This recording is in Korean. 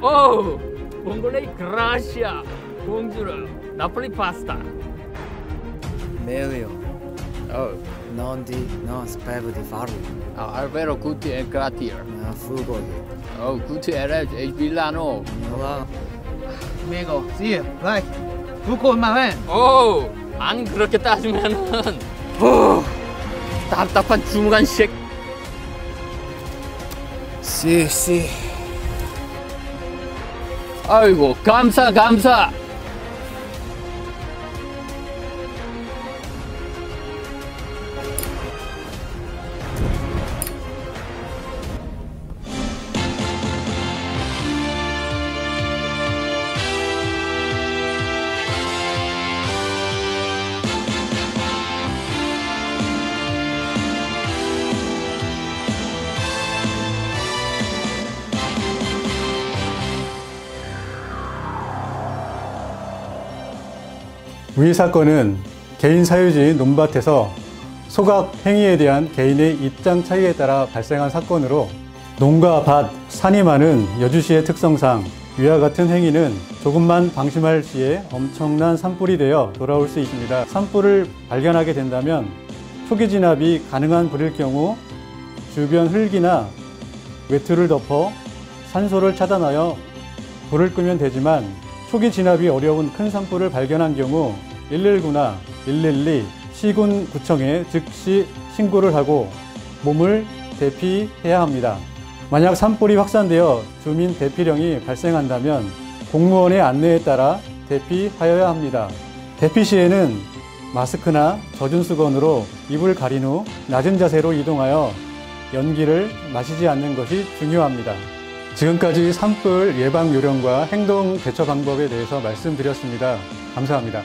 Oh, Bongole gracia. Buongiorno. Napoli pasta. Meglio. Oh, Non di non spero di farlo. ah, Alvaro Guti e Gratia. Ma frugoglio. Oh, Guti era e Villano. Allora, Amigo, sì, vai. Buco in man. Oh, 아니 그렇게 따지면은 후, 답답한 중간식. sì, sì. 아이고, 감사, 감사. 위 사건은 개인 사유지인 논밭에서 소각 행위에 대한 개인의 입장 차이에 따라 발생한 사건으로 농가, 밭, 산이 많은 여주시의 특성상 위와 같은 행위는 조금만 방심할 시에 엄청난 산불이 되어 돌아올 수 있습니다. 산불을 발견하게 된다면 초기 진압이 가능한 불일 경우 주변 흙이나 외투를 덮어 산소를 차단하여 불을 끄면 되지만 초기 진압이 어려운 큰 산불을 발견한 경우 119나 112 시군구청에 즉시 신고를 하고 몸을 대피해야 합니다. 만약 산불이 확산되어 주민 대피령이 발생한다면 공무원의 안내에 따라 대피하여야 합니다. 대피 시에는 마스크나 젖은 수건으로 입을 가린 후 낮은 자세로 이동하여 연기를 마시지 않는 것이 중요합니다. 지금까지 산불 예방 요령과 행동 대처 방법에 대해서 말씀드렸습니다. 감사합니다.